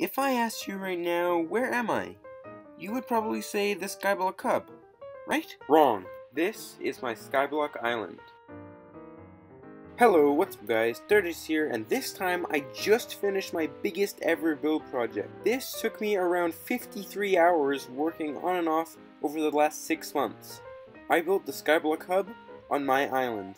If I asked you right now, where am I? You would probably say the Skyblock Hub, right? Wrong. This is my Skyblock Island. Hello, what's up guys, Duddrz here, and this time I just finished my biggest ever build project. This took me around 53 hours working on and off over the last 6 months. I built the Skyblock Hub on my island.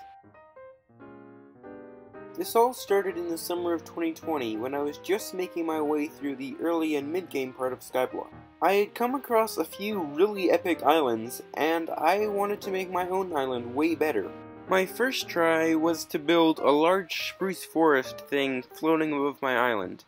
This all started in the summer of 2020 when I was just making my way through the early and mid-game part of Skyblock. I had come across a few really epic islands, and I wanted to make my own island way better. My first try was to build a large spruce forest thing floating above my island.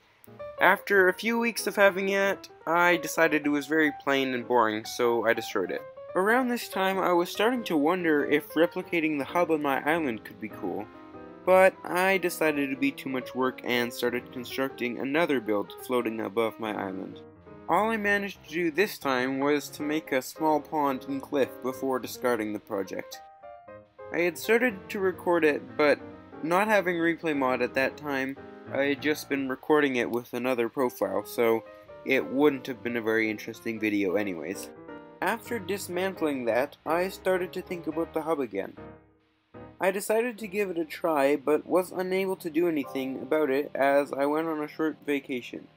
After a few weeks of having it, I decided it was very plain and boring, so I destroyed it. Around this time, I was starting to wonder if replicating the hub on my island could be cool. But I decided it would be too much work and started constructing another build floating above my island. All I managed to do this time was to make a small pond and cliff before discarding the project. I had started to record it, but not having replay mod at that time, I had just been recording it with another profile, so it wouldn't have been a very interesting video anyways. After dismantling that, I started to think about the hub again. I decided to give it a try, but was unable to do anything about it as I went on a short vacation.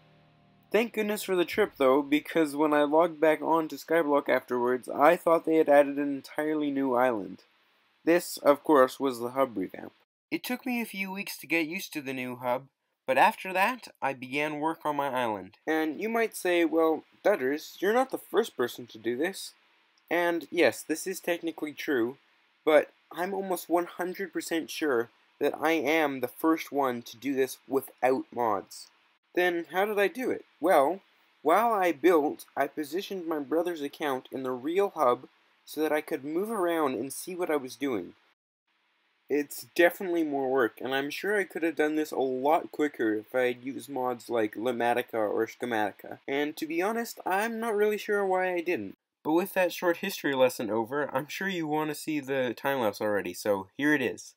Thank goodness for the trip though, because when I logged back on to Skyblock afterwards, I thought they had added an entirely new island. This, of course, was the hub revamp. It took me a few weeks to get used to the new hub, but after that, I began work on my island. And you might say, well, Duddrz, you're not the first person to do this. And yes, this is technically true, but I'm almost 100% sure that I am the first one to do this without mods. Then how did I do it? Well, while I built, I positioned my brother's account in the real hub so that I could move around and see what I was doing. It's definitely more work, and I'm sure I could have done this a lot quicker if I had used mods like Litematica or Schematica. And to be honest, I'm not really sure why I didn't. But with that short history lesson over, I'm sure you want to see the time-lapse already, so here it is.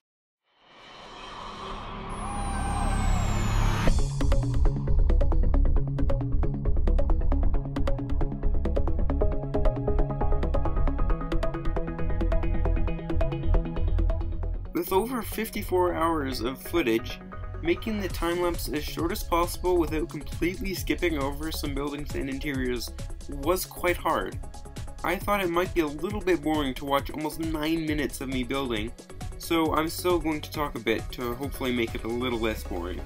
With over 54 hours of footage, making the time-lapse as short as possible without completely skipping over some buildings and interiors was quite hard. I thought it might be a little bit boring to watch almost 9 minutes of me building, so I'm still going to talk a bit to hopefully make it a little less boring.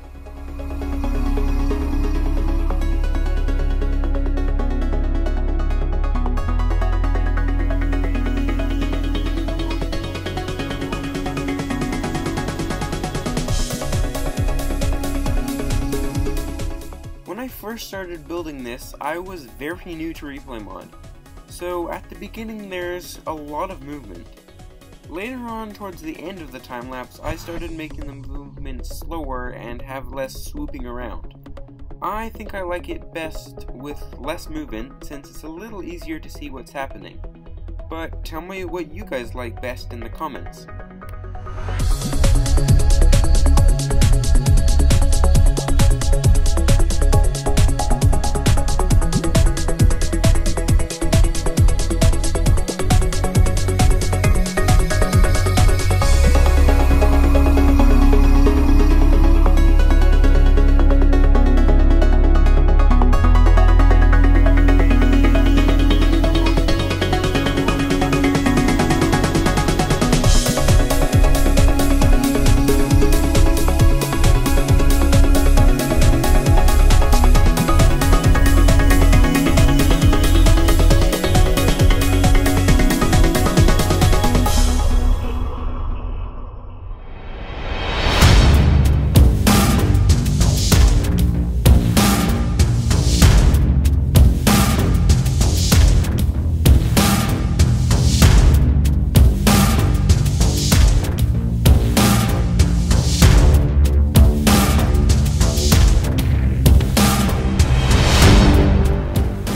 When I first started building this, I was very new to Replay Mod, so at the beginning there's a lot of movement. Later on, towards the end of the time lapse, I started making the movement slower and have less swooping around. I think I like it best with less movement since it's a little easier to see what's happening. But tell me what you guys like best in the comments.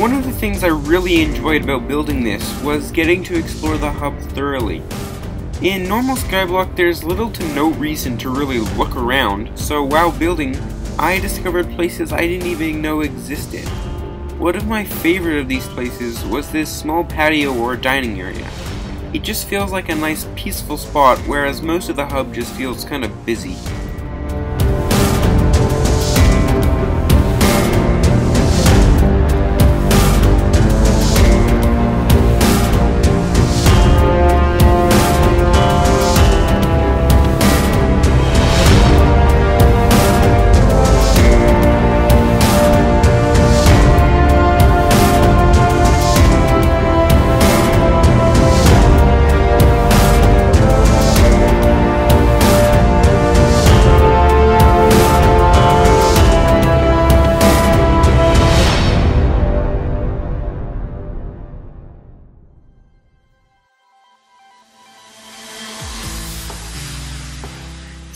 One of the things I really enjoyed about building this was getting to explore the hub thoroughly. In normal Skyblock, there's little to no reason to really look around, so while building, I discovered places I didn't even know existed. One of my favorite of these places was this small patio or dining area. It just feels like a nice peaceful spot, whereas most of the hub just feels kind of busy.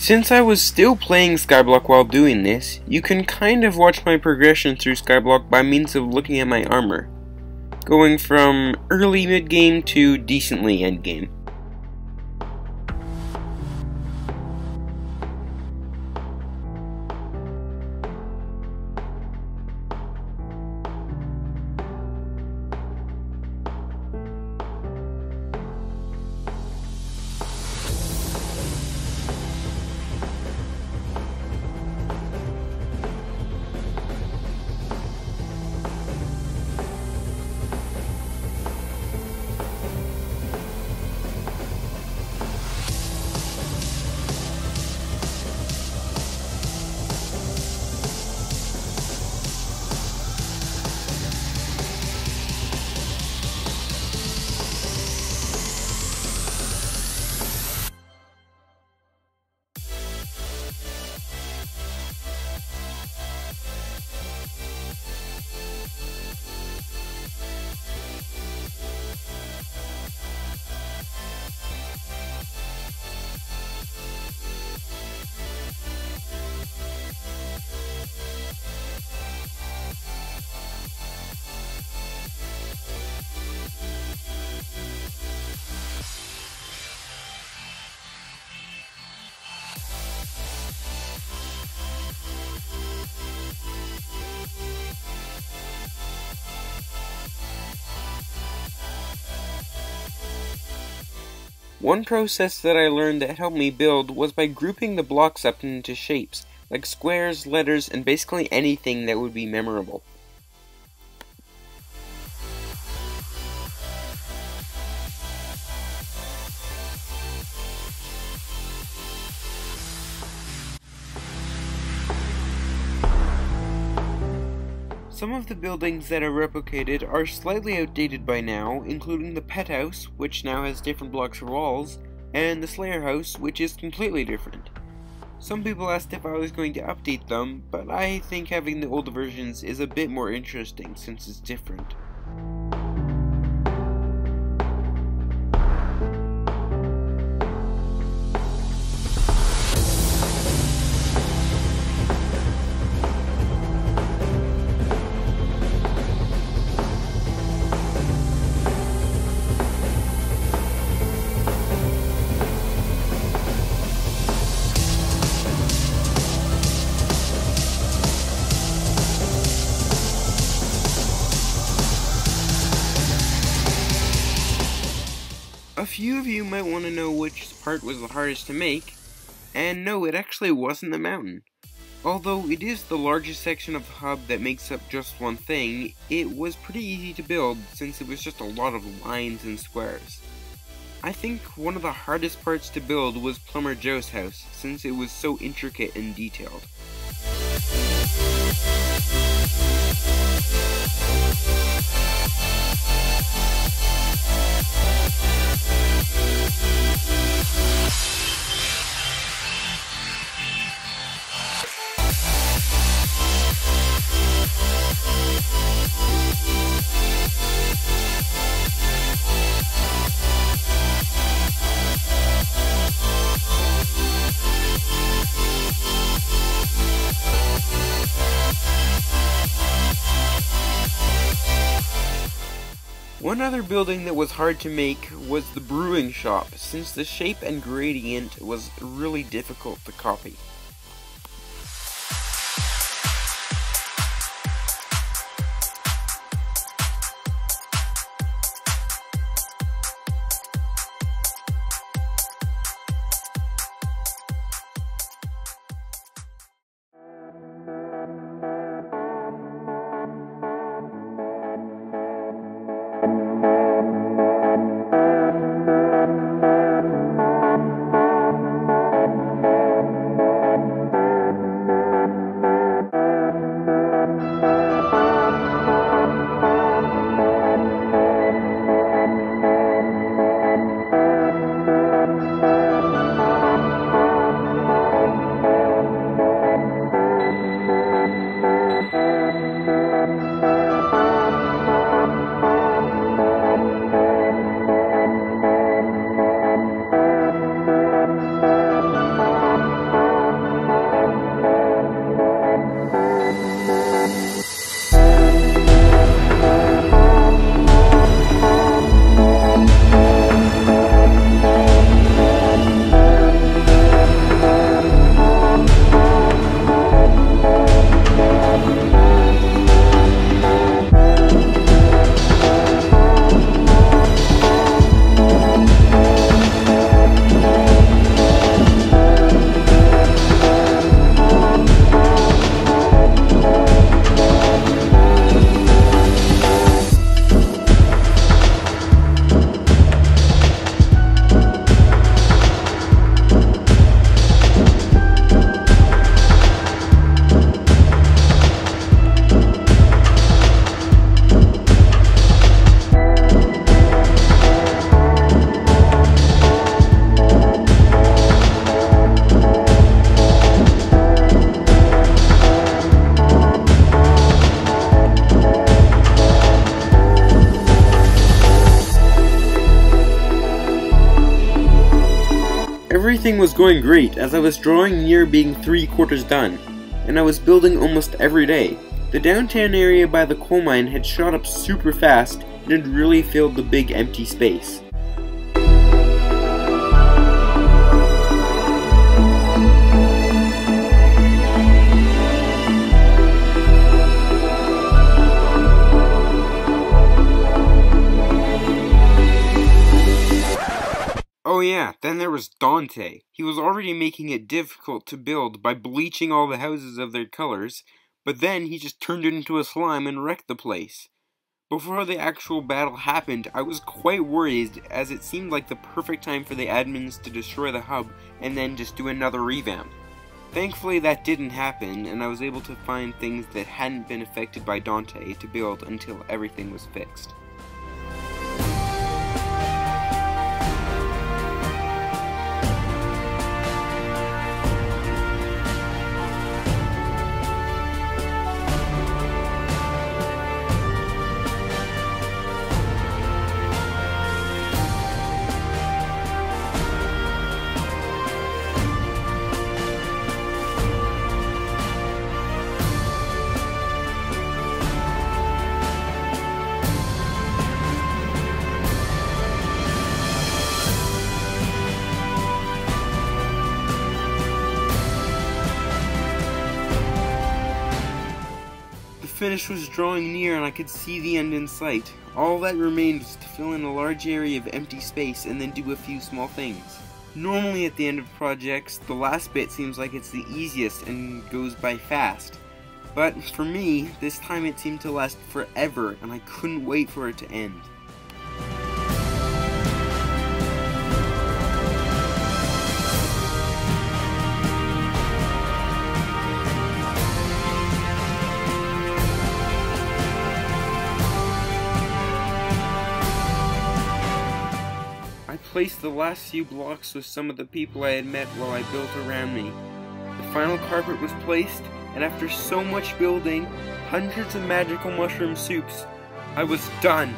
Since I was still playing Skyblock while doing this, you can kind of watch my progression through Skyblock by means of looking at my armor, going from early mid-game to decently endgame. One process that I learned that helped me build was by grouping the blocks up into shapes, like squares, letters, and basically anything that would be memorable. Some of the buildings that are replicated are slightly outdated by now, including the Pet House, which now has different blocks for walls, and the Slayer House, which is completely different. Some people asked if I was going to update them, but I think having the older versions is a bit more interesting since it's different. A few of you might want to know which part was the hardest to make, and no, it actually wasn't the mountain. Although it is the largest section of the hub that makes up just one thing, it was pretty easy to build since it was just a lot of lines and squares. I think one of the hardest parts to build was Plumber Joe's house, since it was so intricate and detailed. One other building that was hard to make was the brewing shop, since the shape and gradient was really difficult to copy. Everything was going great as I was drawing near being three quarters done, and I was building almost every day. The downtown area by the coal mine had shot up super fast and had really filled the big empty space. Oh yeah, then there was Dante. He was already making it difficult to build by bleaching all the houses of their colors, but then he just turned it into a slime and wrecked the place. Before the actual battle happened, I was quite worried as it seemed like the perfect time for the admins to destroy the hub and then just do another revamp. Thankfully that didn't happen, and I was able to find things that hadn't been affected by Dante to build until everything was fixed. Finish was drawing near and I could see the end in sight. All that remained was to fill in a large area of empty space and then do a few small things. Normally at the end of projects, the last bit seems like it's the easiest and goes by fast. But for me, this time it seemed to last forever and I couldn't wait for it to end. Placed the last few blocks with some of the people I had met while I built around me. The final carpet was placed, and after so much building, hundreds of magical mushroom soups, I was done.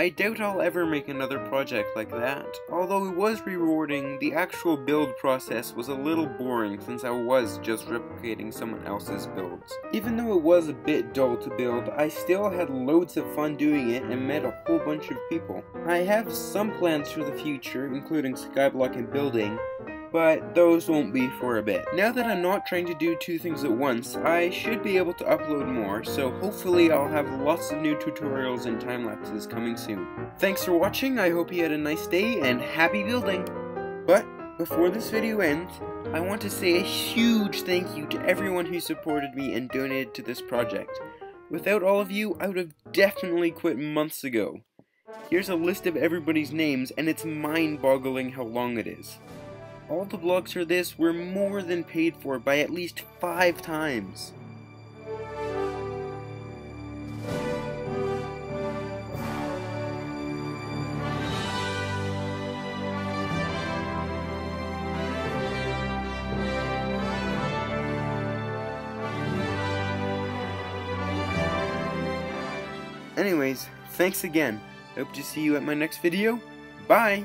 I doubt I'll ever make another project like that. Although it was rewarding, the actual build process was a little boring since I was just replicating someone else's builds. Even though it was a bit dull to build, I still had loads of fun doing it and met a whole bunch of people. I have some plans for the future, including Skyblock and building, but those won't be for a bit. Now that I'm not trying to do two things at once, I should be able to upload more, so hopefully I'll have lots of new tutorials and time-lapses coming soon. Thanks for watching, I hope you had a nice day, and happy building! But, before this video ends, I want to say a huge thank you to everyone who supported me and donated to this project. Without all of you, I would have definitely quit months ago. Here's a list of everybody's names, and it's mind-boggling how long it is. All the blocks for this were more than paid for by at least five times. Anyways, thanks again. Hope to see you at my next video. Bye!